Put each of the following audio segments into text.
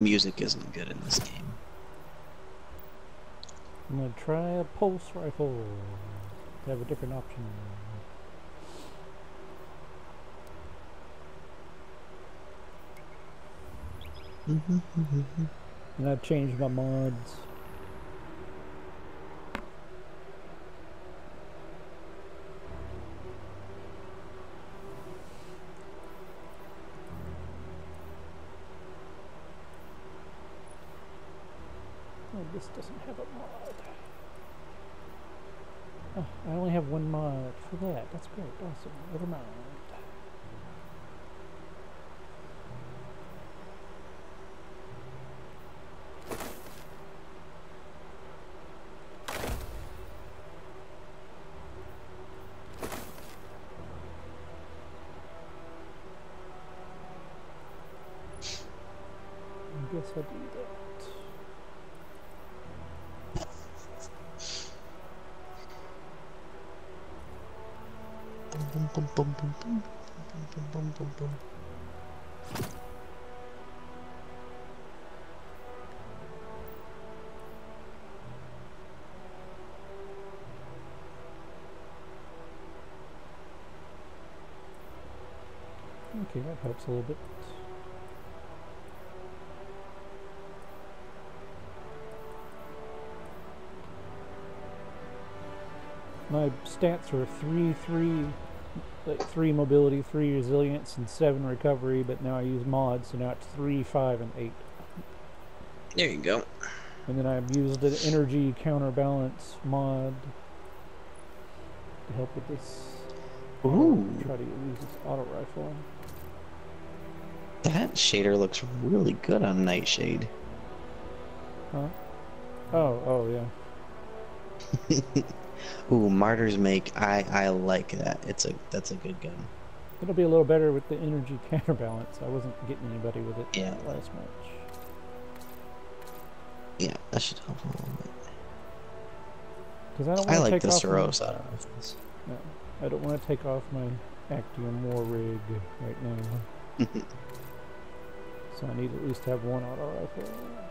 music isn't good in this game. I'm gonna try a pulse rifle. To have a different option. Mm-hmm. and I've changed my mods. This doesn't have a mod. Oh, I only have one mod for that. That's great. Awesome. Never mind. I guess I do that. Boom, boom, boom, boom, boom, boom, boom, boom, Okay, that helps a little bit. My stats are 3 3 like three mobility, three resilience, and seven recovery. But now I use mods, so now it's three, five, and eight. There you go. And then I've used an energy counterbalance mod to help with this. Ooh, Try to use this auto rifle. that shader looks really good on Nightshade. Huh? Oh, oh yeah. Ooh, Martyr's Make. I I like that. It's a that's a good gun. It'll be a little better with the energy counterbalance. I wasn't getting anybody with it Yeah. last match. Yeah, that should help a little bit. Because I don't want I like the Soros my, auto rifles. no, I don't want to take off my Actium War rig right now. so I need at least have one auto rifle.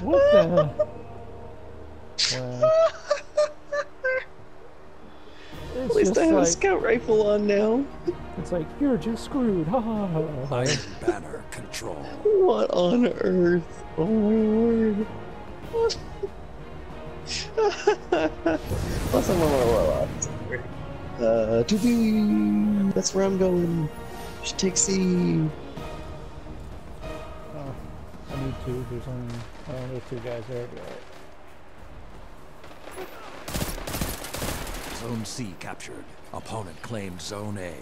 What the? wow. At least I have a scout rifle on now. it's like, you're just screwed. Ha ha ha. Iron Banner Control. What on earth? Oh my word. Plus I'm on my warlock. Uh, to be. That's where I'm going. Should take C. two. There's only, oh, there's two guys there. I'll be alright. Zone C captured. Opponent claimed Zone A.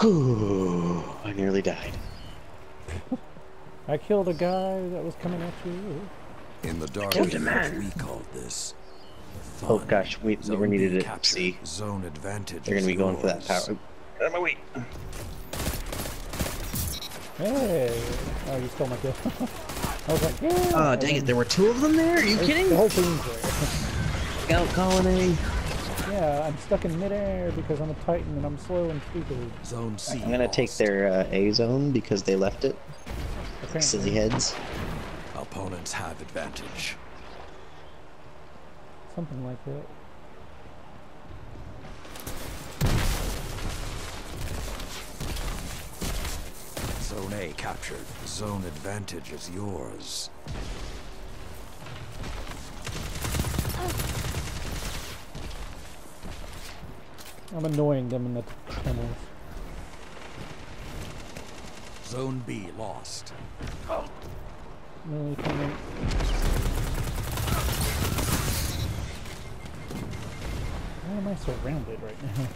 Whew, I nearly died. I killed a guy that was coming at you. In the dark killed a age, man. we called this. Oh gosh, we Zone we B needed it. captured. C. Zone advantage. They're gonna be is going for that power. Get out of my way. Hey! Oh, you stole my kill. I was like, yeah. Oh, dang it, there were two of them there? Are you there's- kidding? The whole team's there. Scout colony. yeah, I'm stuck in midair because I'm a Titan and I'm slow and stupid. Zone C I'm gonna take their uh, A zone because they left it. Apparently. Silly heads. Opponents have advantage. Something like that. Zone A captured. Zone advantage is yours. I'm annoying them in the tunnels. Zone B lost. Really Why am I surrounded right now?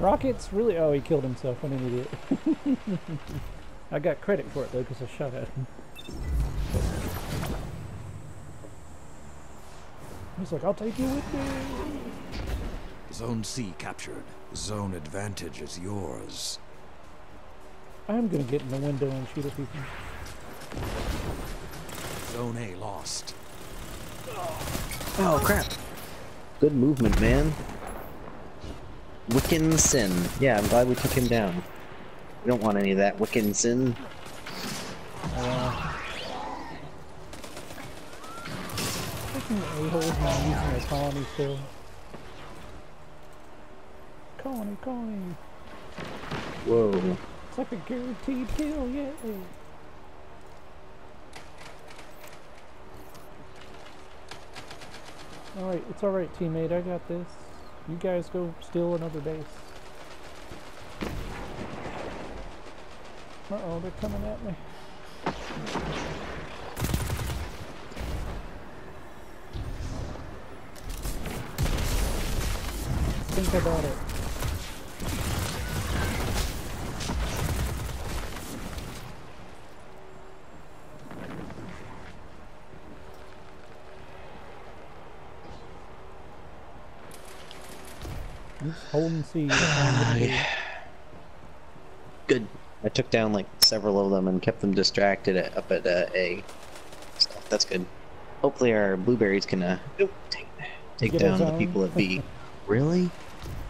Rockets? Really? Oh, he killed himself. What an idiot. I got credit for it though because I shot at him. He's like, I'll take you with me. Zone C captured. Zone advantage is yours. I'm gonna get in the window and shoot at people. Zone A lost. Oh crap. Good movement, man. Wiccan Sin. Yeah, I'm glad we took him down. We don't want any of that Wiccan Sin. Fucking a-holes not using their colony still. Colony, colony. Whoa. It's like a guaranteed kill, yeah. Alright, it's alright, teammate. I got this. You guys go steal another base. Uh oh, they're coming at me. Think about it. Just hold and see. Good. I took down like several of them and kept them distracted at, up at uh, A. So that's good. Hopefully our blueberries can uh, take, take Get down the people at B. really?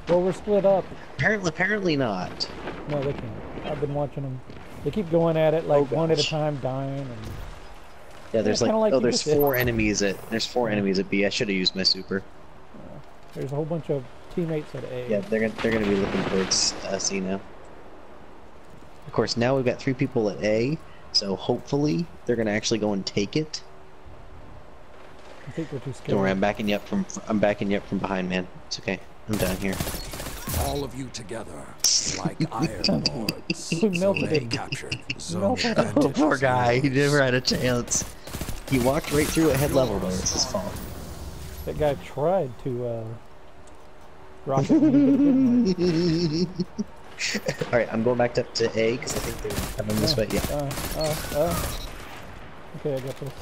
Well, we're split up. Apparently, apparently not. No, they can't. I've been watching them. They keep going at it like Oh, one at a time, dying. And Yeah, there's like, like oh, there's just did. four enemies at there's four enemies at B. I should have used my super. there's a whole bunch of teammates at A. Yeah, they're gonna they're gonna be looking towards uh, C now. Of course, now we've got three people at A, so hopefully they're gonna actually go and take it. I think they're too scared. Don't worry, I'm backing you up from I'm backing you up from behind, man. It's okay. I'm down here. All of you together, like iron lords. We Zone melted A captured. Zone Melted him. advantage Oh, poor guy. He never had a chance. He walked right through at head level, though. It's his fault. That guy tried to uh, rocket me, but it didn't work. All right, I'm going back up to A because I think they're coming this way. Yeah. Uh, uh, uh. Okay, I got this.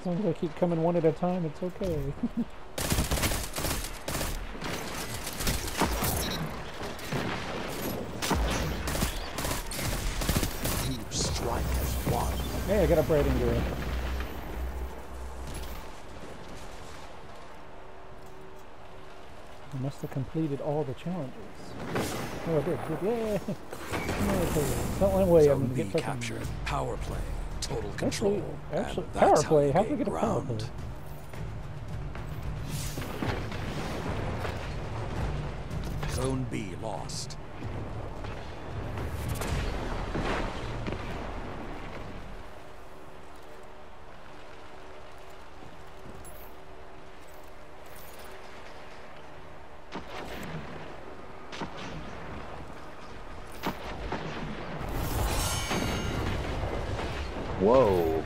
As long as I keep coming one at a time, it's okay. You strike as one. hey, I got a bright girl. I must have completed all the challenges. Oh, I did. Good. Yeah. Okay. Don't let away. I'm gonna B get fucking. captured. Power play. Total control. actually, and power play. How do we get a power play? Zone B lost. Whoa.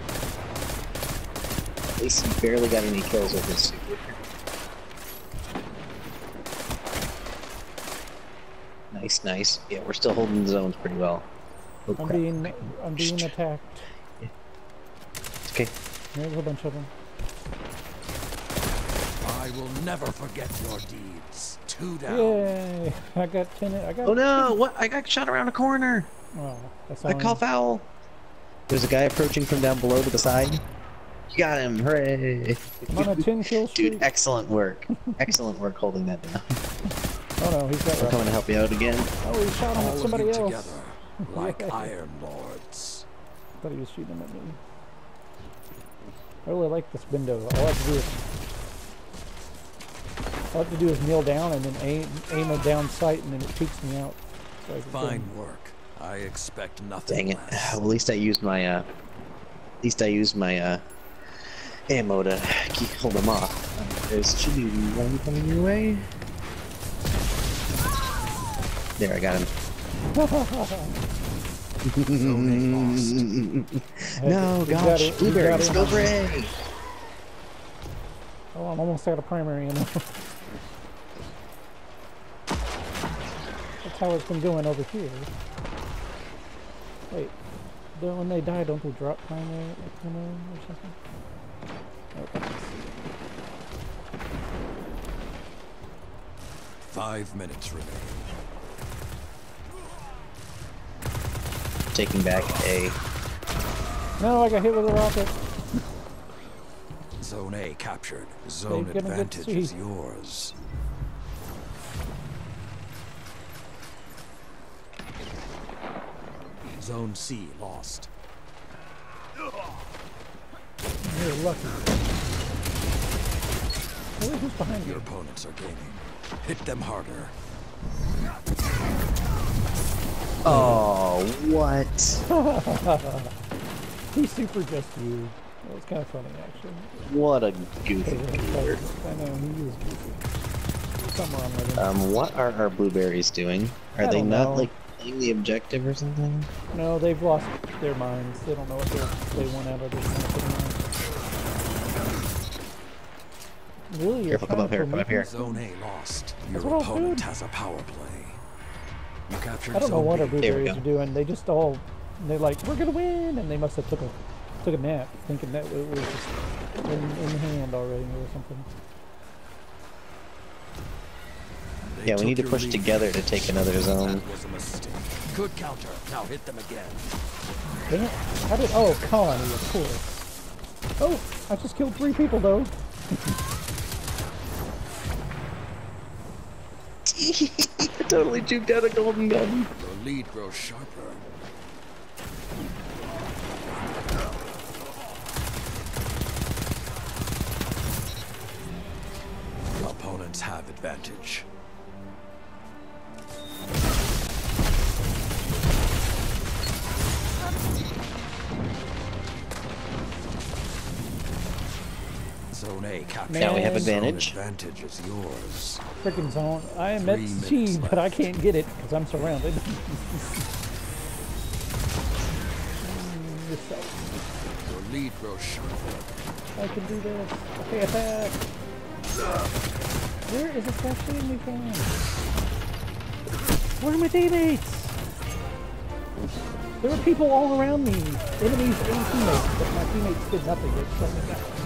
At least he barely got any kills with his super. Nice, nice. Yeah, we're still holding the zones pretty well. Oh, I'm crap. being, I'm being attacked. Okay. There's a bunch of them. I will never forget your deeds. Two Two down. Yay! I got ten. I got. Oh no! What? I got shot around a corner. Oh, that's I on call you. foul. There's a guy approaching from down below to the side. You got him! Hooray! I'm on a ten kill streak. Dude, excellent work. excellent work holding that down. Oh no, he's got. I'm Rough. coming to help you out again. Oh, he shot him All at of somebody you else. together, like Iron Lords. I thought he was shooting at me. I really like this window. All I have to do is all I have to do is kneel down and then aim aim a down sight and then it peeks me out. So I can Fine film. work. I expect nothing Dang it. less. Well, at least I used my, uh... At least I used my, uh... Ammo to keep, hold them off. There's should be one coming your way. There, I got him. I no, to- you gosh, it, you got blueberries, go for Oh, I'm almost out of primary ammo. That's how it's been going over here. Wait, don't, when they die, don't they drop primary ammo or something? Okay. Five minutes remain. Taking back A. No, I got hit with a rocket. Zone A captured. Zone They're gonna get advantage is yours. Zone C lost. You're lucky. Wait, who's behind Your you? opponents are gaining. Hit them harder. Oh, what? He super just you. That was kind of funny, actually. What a goofy I know, he is goofy. Something wrong with him. Um, what are our blueberries doing? Are they don't not, know. like, playing the objective or something? No, they've lost their minds. They don't know what they're- they want out of this company. Really? You're Careful, come up here, come up here. Zone A lost. Your what opponent doing. has a power play. You captured I don't know what our B. There blueberries are doing. They just all, they're like, we're gonna win, and they must have took a took a nap, thinking that it was just in, in hand already or something. Yeah, we need to push lead. together to take another zone. That was a mistake. Good counter. Now hit them again. Dang it! How did? Oh, colony, of course. Oh, I just killed three people though. I totally juked out a golden gun. Your lead grows sharper. Opponents have advantage. Zone A. Now we have advantage. advantage is yours. Freaking zone. I am at Three C, minutes but I can't get it because I'm surrounded. This sucks. Your lead grows sharper. I can do this. Okay, attack. Where is it that shooting me from? Where are my teammates? There were people all around me, enemies and teammates, but my teammates did nothing. They just let me down.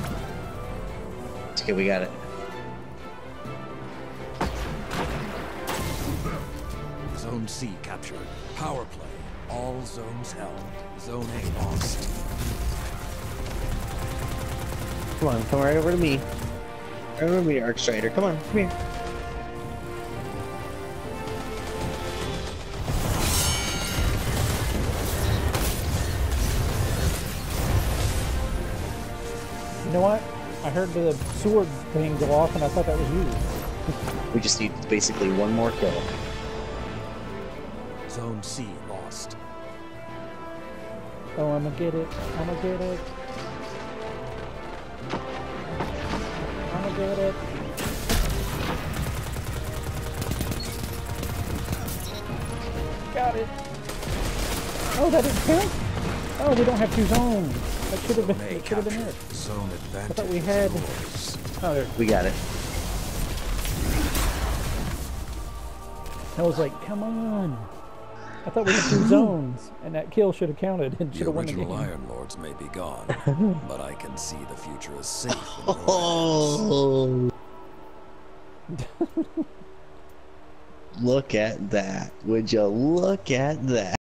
It's okay, we got it. Zone C captured. Power play. All zones held. Zone A lost. Come on, come right over to me. Right over to me, Arc Strider. Come on, come here. You know what? I heard the sword thing go off, and I thought that was you. We just need basically one more kill. Zone C lost. Oh, I'm gonna get it. I'm gonna get it. I'm gonna get it. Got it. Oh, that didn't count? Oh, we don't have two zones. That should have been, Zone A that should have been captured. it. Zone advantage thought we had- Oh, there. We got it. I was like, come on. I thought we had two zones, and that kill should have counted and should The have won the original game. Iron Lords may be gone, but I can see the future is safe in your hands. Oh, look at that? Would you look at that?